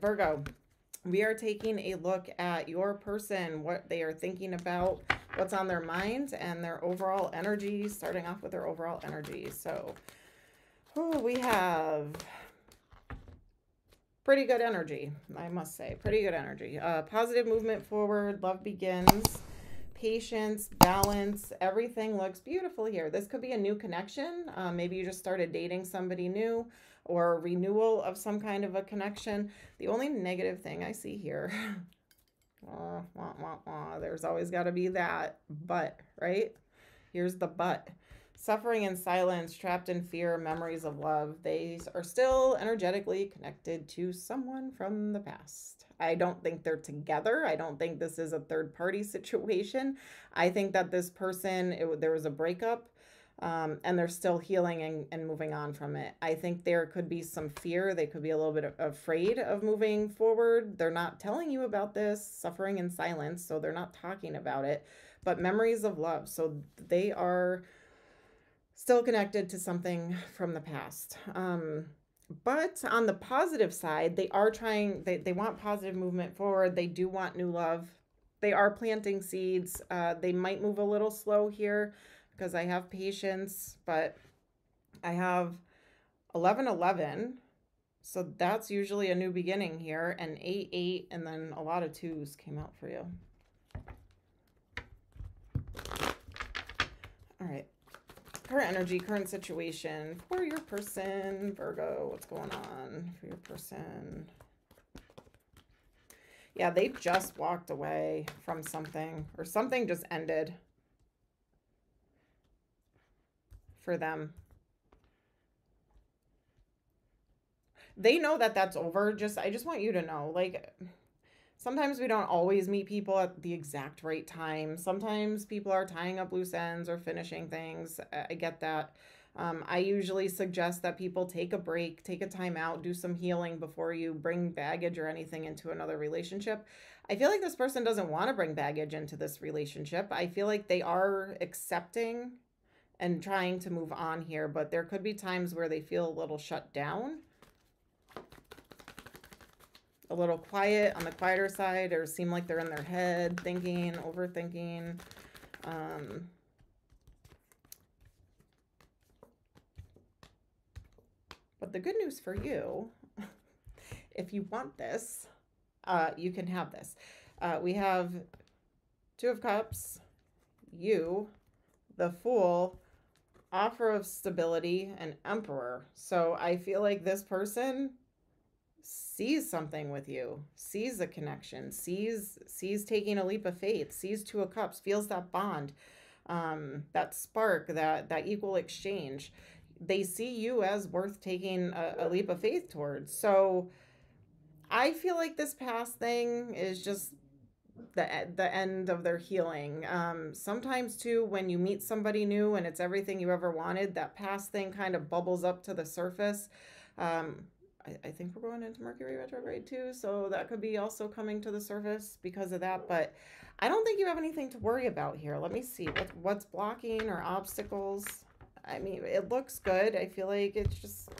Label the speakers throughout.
Speaker 1: Virgo, we are taking a look at your person, what they are thinking about, what's on their mind, and their overall energy, starting off with their overall energy. So, oh, we have pretty good energy, I must say. Pretty good energy. Uh, positive movement forward, love begins, patience, balance, everything looks beautiful here. This could be a new connection. Uh, maybe you just started dating somebody new or renewal of some kind of a connection. The only negative thing I see here, wah, wah, wah, there's always got to be that but, right? Here's the but. Suffering in silence, trapped in fear, memories of love. They are still energetically connected to someone from the past. I don't think they're together. I don't think this is a third party situation. I think that this person, it, there was a breakup um, and they're still healing and, and moving on from it. I think there could be some fear. They could be a little bit afraid of moving forward. They're not telling you about this, suffering in silence, so they're not talking about it. But memories of love. So they are still connected to something from the past. Um, but on the positive side, they are trying, they, they want positive movement forward. They do want new love. They are planting seeds. Uh, they might move a little slow here because I have patience, but I have 11 11. So that's usually a new beginning here, and 8 8, and then a lot of twos came out for you. All right. Current energy, current situation for your person, Virgo. What's going on for your person? Yeah, they just walked away from something, or something just ended. For them. They know that that's over. Just I just want you to know like sometimes we don't always meet people at the exact right time. Sometimes people are tying up loose ends or finishing things. I get that. Um, I usually suggest that people take a break, take a time out, do some healing before you bring baggage or anything into another relationship. I feel like this person doesn't want to bring baggage into this relationship. I feel like they are accepting and trying to move on here, but there could be times where they feel a little shut down. A little quiet on the quieter side or seem like they're in their head thinking, overthinking. Um, but the good news for you, if you want this, uh, you can have this. Uh, we have Two of Cups, you, the Fool, offer of stability and emperor. So I feel like this person sees something with you, sees a connection, sees sees taking a leap of faith, sees two of cups, feels that bond, um, that spark, that that equal exchange. They see you as worth taking a, a leap of faith towards. So I feel like this past thing is just the the end of their healing. Um, sometimes too, when you meet somebody new and it's everything you ever wanted, that past thing kind of bubbles up to the surface. Um, I, I think we're going into Mercury retrograde too, so that could be also coming to the surface because of that. But I don't think you have anything to worry about here. Let me see what what's blocking or obstacles. I mean, it looks good. I feel like it's just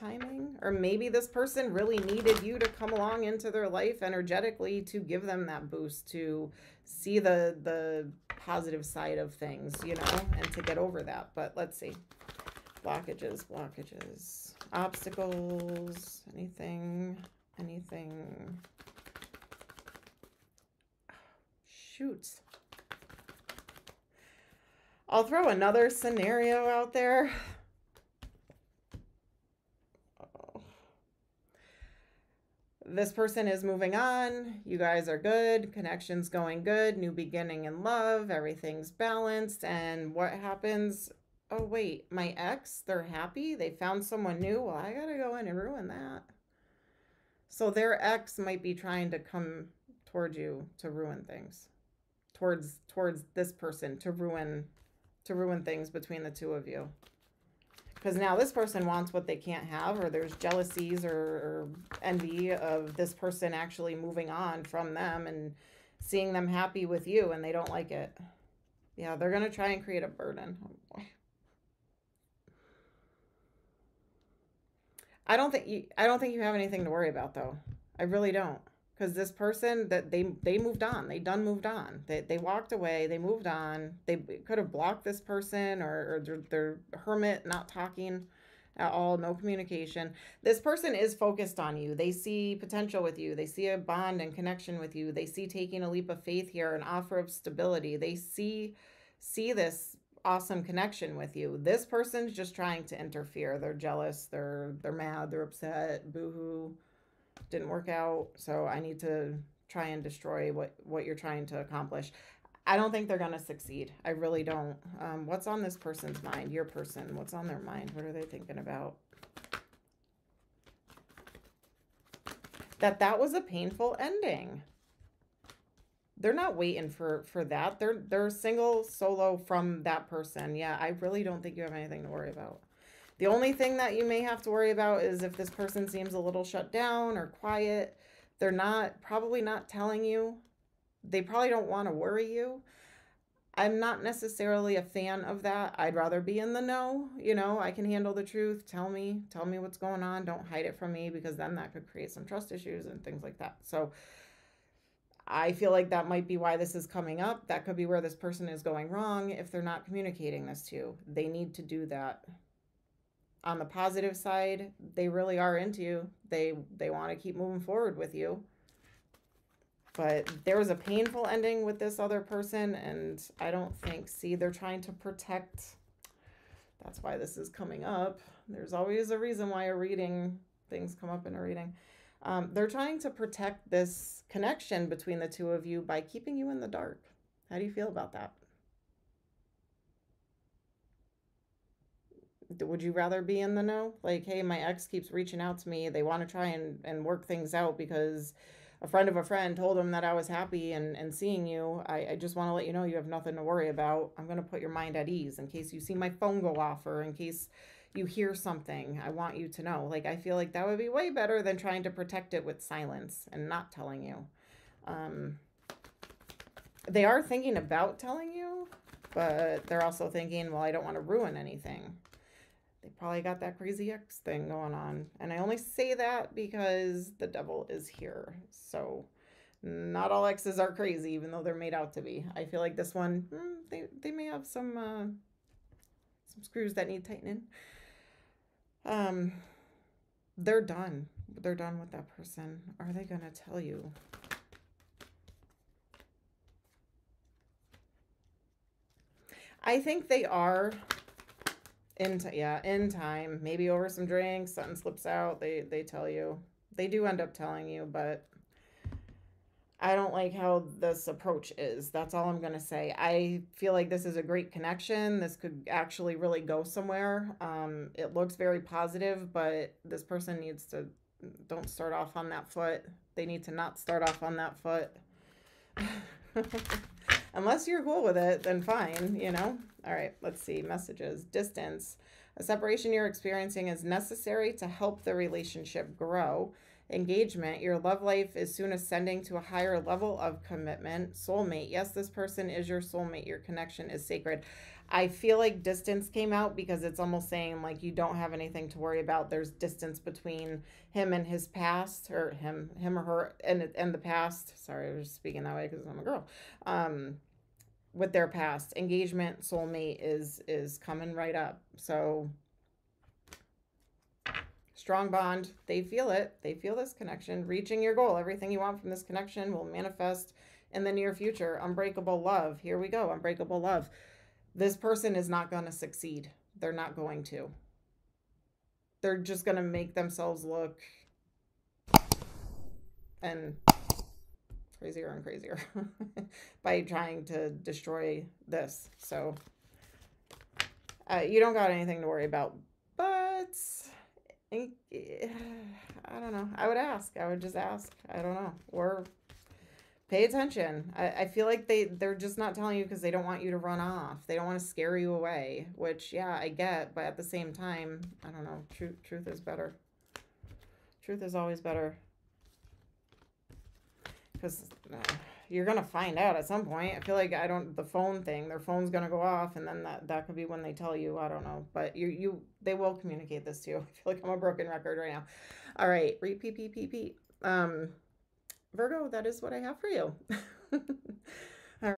Speaker 1: timing or maybe this person really needed you to come along into their life energetically to give them that boost to see the the positive side of things you know and to get over that. But let's see. Blockages blockages obstacles anything anything. Shoots I'll throw another scenario out there this person is moving on. You guys are good. Connection's going good. New beginning in love. Everything's balanced. And what happens? Oh, wait, my ex, they're happy. They found someone new. Well, I got to go in and ruin that. So their ex might be trying to come towards you to ruin things. Towards towards this person to ruin to ruin things between the two of you because now this person wants what they can't have or there's jealousies or, or, envy of this person actually moving on from them and seeing them happy with you and they don't like it yeah they're going to try and create a burden oh I don't think you I don't think you have anything to worry about though. I really don't. Because this person that they they moved on. They done moved on. They they walked away, they moved on. They could have blocked this person or, or they're, they're hermit, not talking at all, no communication. This person is focused on you. They see potential with you. They see a bond and connection with you. They see taking a leap of faith here, an offer of stability. They see see this awesome connection with you. This person's just trying to interfere. They're jealous, they're they're mad, they're upset, boohoo. Didn't work out, so I need to try and destroy what what you're trying to accomplish. I don't think they're going to succeed. I really don't. Um, what's on this person's mind? Your person. What's on their mind? What are they thinking about? That that was a painful ending they're not waiting for for that. They're they're single solo from that person. Yeah, I really don't think you have anything to worry about. The only thing that you may have to worry about is if this person seems a little shut down or quiet. They're not probably not telling you. They probably don't want to worry you. I'm not necessarily a fan of that. I'd rather be in the know. You know, I can handle the truth. Tell me, tell me what's going on. Don't hide it from me because then that could create some trust issues and things like that. So, I feel like that might be why this is coming up. That could be where this person is going wrong if they're not communicating this to you. They need to do that. On the positive side, they really are into you. They they want to keep moving forward with you. But there was a painful ending with this other person and I don't think see they're trying to protect that's why this is coming up. There's always a reason why a reading things come up in a reading. Um, they're trying to protect this connection between the two of you by keeping you in the dark. How do you feel about that? Would you rather be in the know? Like, hey, my ex keeps reaching out to me. They want to try and, and work things out because a friend of a friend told them that I was happy and, and seeing you. I, I just want to let you know you have nothing to worry about. I'm going to put your mind at ease in case you see my phone go off or in case you hear something, I want you to know. Like, I feel like that would be way better than trying to protect it with silence and not telling you. Um, they are thinking about telling you, but they're also thinking, well, I don't want to ruin anything. They probably got that crazy ex thing going on. And I only say that because the devil is here. So, not all X's are crazy, even though they're made out to be. I feel like this one, hmm, they, they may have some uh, some screws that need tightening um they're done they're done with that person are they going to tell you I think they are in t- yeah in time maybe over some drinks something slips out they they tell you they do end up telling you but I don't like how this approach is. That's all I'm going to say. I feel like this is a great connection. This could actually really go somewhere. Um, it looks very positive, but this person needs to don't start off on that foot. They need to not start off on that foot. Unless you're cool with it, then fine, you know? All right, let's see. Messages. Distance. A separation you're experiencing is necessary to help the relationship grow engagement, your love life is soon ascending to a higher level of commitment. Soulmate. Yes, this person is your soulmate. Your connection is sacred. I feel like distance came out because it's almost saying like you don't have anything to worry about. There's distance between him and his past, or him, him or her, and and the past. Sorry, I was speaking that way because I'm a girl. Um, with their past engagement, soulmate is is coming right up. So strong bond. They feel it. They feel this connection. Reaching your goal. Everything you want from this connection will manifest in the near future. Unbreakable love. Here we go. Unbreakable love. This person is not going to succeed. They're not going to. They're just going to make themselves look and crazier and crazier by trying to destroy this. So uh, you don't got anything to worry about. But I don't know. I would ask. I would just ask. I don't know. Or pay attention. I, I feel like they, they're just not telling you because they don't want you to run off. They don't want to scare you away, which, yeah, I get. But at the same time, I don't know. Truth, truth is better. Truth is always better. Because, uh, you're gonna find out at some point. I feel like I don't the phone thing. Their phone's gonna go off, and then that that could be when they tell you. I don't know, but you you they will communicate this to you. I feel like I'm a broken record right now. All right, repeat, repeat, repeat. Um, Virgo, that is what I have for you.